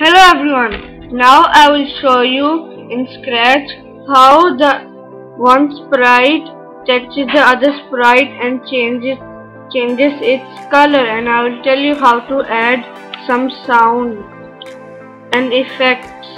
Hello everyone, now I will show you in Scratch how the one sprite touches the other sprite and changes changes its color. And I will tell you how to add some sound and effects.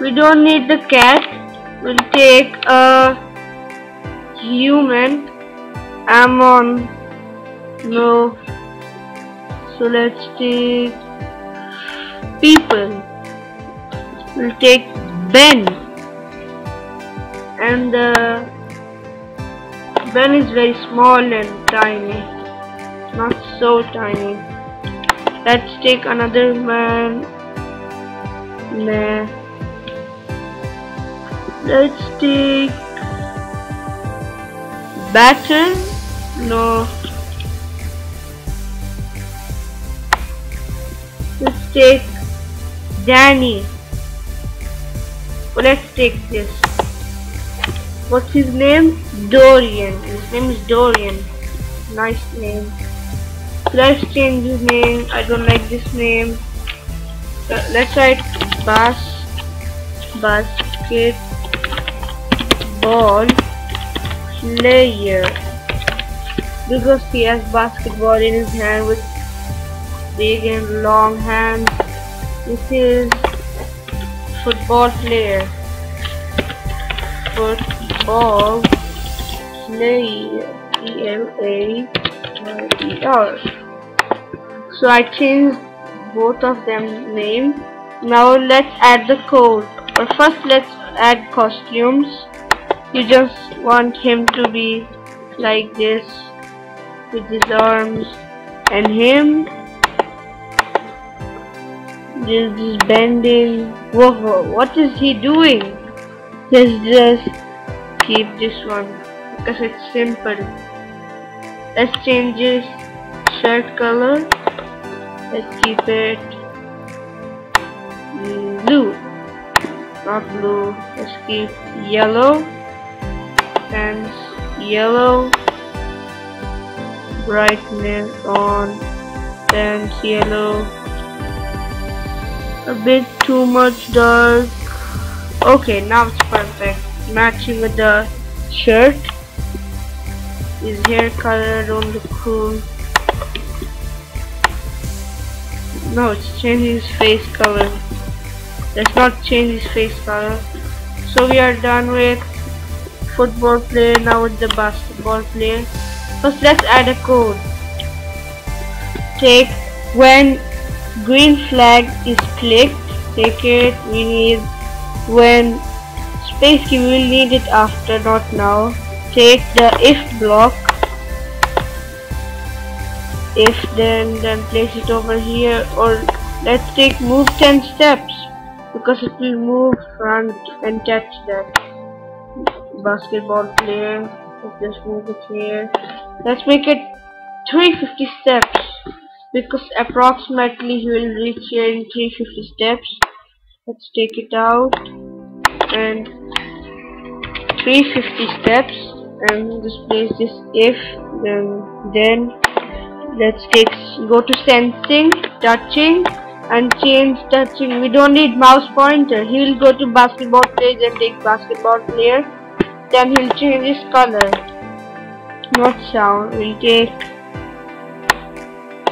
We don't need the cat, we'll take a human, I'm on no, so let's take people. Will take Ben. And uh, Ben is very small and tiny. Not so tiny. Let's take another man. Nah. Let's take Batter no. Let's take Danny. let's take this. What's his name? Dorian. His name is Dorian. Nice name. Let's change his name. I don't like this name. Let's write Bas Basket Ball Player because he has basketball in his hand with big and long hands this is football player. Football player. E L A E R. So I changed both of them name. Now let's add the code. But first let's add costumes. You just want him to be like this with his arms and him just, just bending. Whoa, what is he doing? Let's just keep this one because it's simple. Let's change this shirt color. Let's keep it blue. Not blue. Let's keep yellow. Pants yellow. Brightness on. Pants yellow a bit too much dark. Okay now it's perfect. Matching with the shirt. His hair color don't look cool no it's changing his face color. Let's not change his face color. So we are done with football player now with the basketball player. First let's add a code. Take when green flag is clicked. Take it. We need when space key will need it after not now. Take the if block. If then then place it over here or let's take move 10 steps because it will move front and touch that basketball player. Let's just move it here. Let's make it 350 steps because approximately he will reach here in 350 steps. Let's take it out. And 350 steps. And just place this if then then let's take go to sensing touching and change touching. We don't need mouse pointer. He will go to basketball page and take basketball player. Then he'll change his color. Not sound. We'll take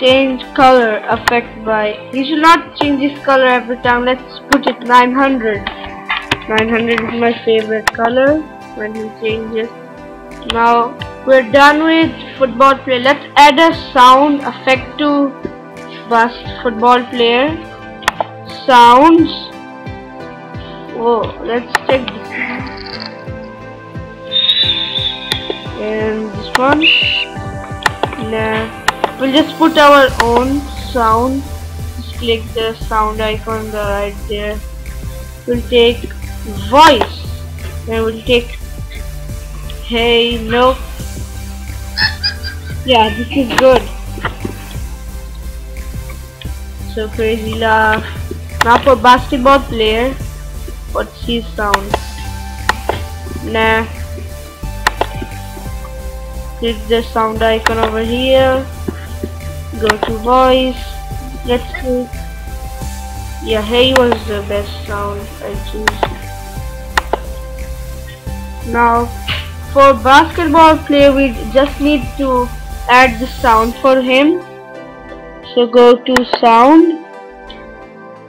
change color effect by you should not change this color every time. Let's put it 900 900 is my favorite color when he changes. Now we're done with football player. Let's add a sound effect to bust football player. Sounds. Oh let's check this. And this one. Nah we'll just put our own sound. Just click the sound icon the right there. We'll take voice. And we'll take hey no yeah this is good. So crazy laugh. Now for basketball player what's his sound? Nah. Click the sound icon over here go to voice let's see Yeah, hey was the best sound I choose. Now, for basketball player, we just need to add the sound for him. So go to sound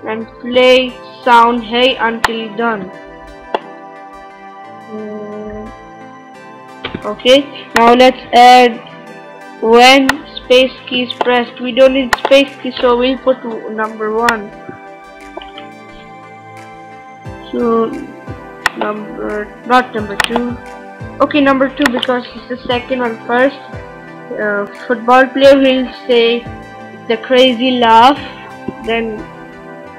and play sound hey until done. Mm, okay, now let's add when space key is pressed. We don't need space key, so we'll put number one. So number not number two. Okay, number two because it's the second one first. Uh, football player will say the crazy laugh. Then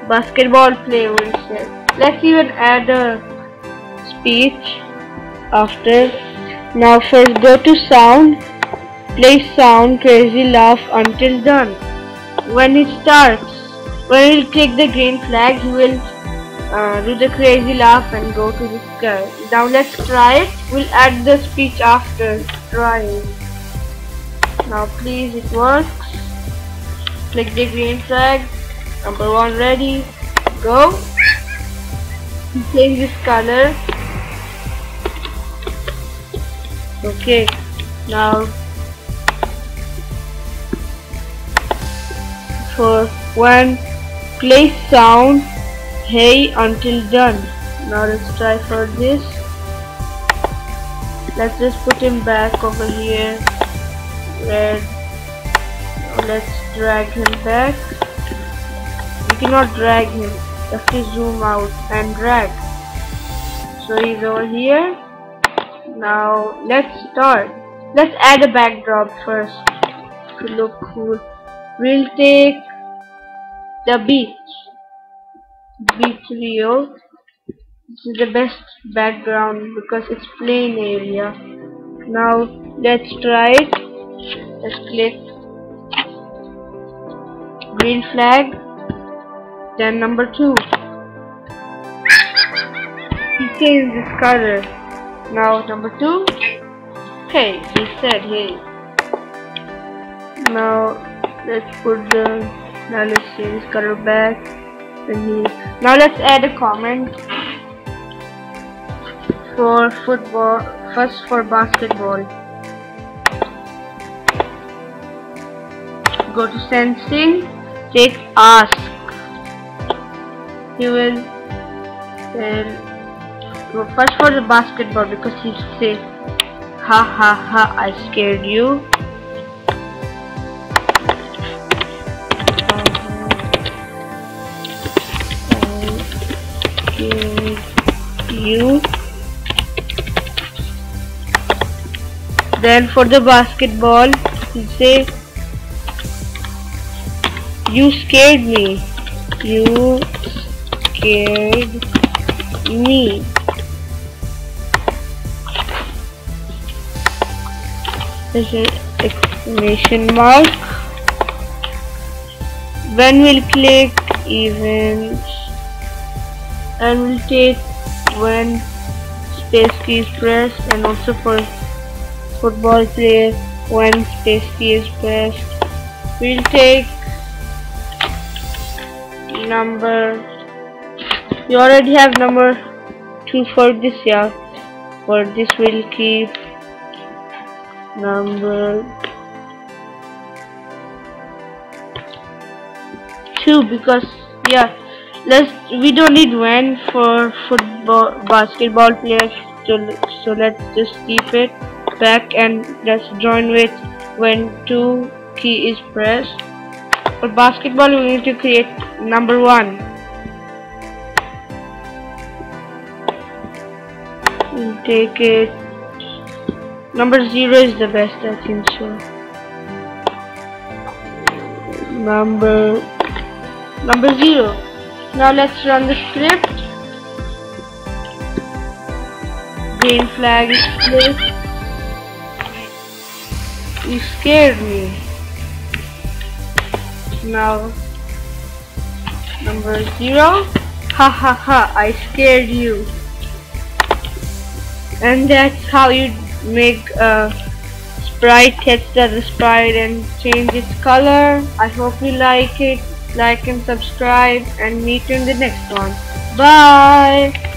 basketball player will say. Let's even add a speech after. Now first go to sound play sound crazy laugh until done. When it starts, when click the green flag, he will uh, do the crazy laugh and go to the sky. Now let's try it. We'll add the speech after trying. Now please, it works. Click the green flag. Number one ready. Go. Change this color. Okay. Now for one place sound hey until done. Now let's try for this. Let's just put him back over here. Red. Let's drag him back. You cannot drag him. You have to zoom out and drag. So he's over here. Now let's start. Let's add a backdrop first to look cool. We'll take the beach. Beach Rio. This is the best background because it's plain area. Now let's try it. Let's click green flag. Then number two. He changed his color. Now number two. Hey, he said hey. Now let's put the now let's change color back now let's add a comment. For football first for basketball. Go to sensing take ask. He will well, first for the basketball because he say ha ha ha I scared you you. Then for the basketball you say you scared me. You scared me. There's an exclamation mark. When we'll click events and we'll take when space key is pressed and also for football player when space key is pressed we'll take number you already have number 2 for this yeah for this we'll keep number 2 because yeah let's we don't need when for football basketball players so, so let's just keep it back and let's join with when two key is pressed. For basketball we need to create number one. We'll take it. Number zero is the best I think so. Number number zero now let's run the script. Green flag is placed. You scared me. Now number zero. Ha ha ha, I scared you. And that's how you make a sprite catch the sprite and change its color. I hope you like it. Like and subscribe and meet you in the next one. Bye!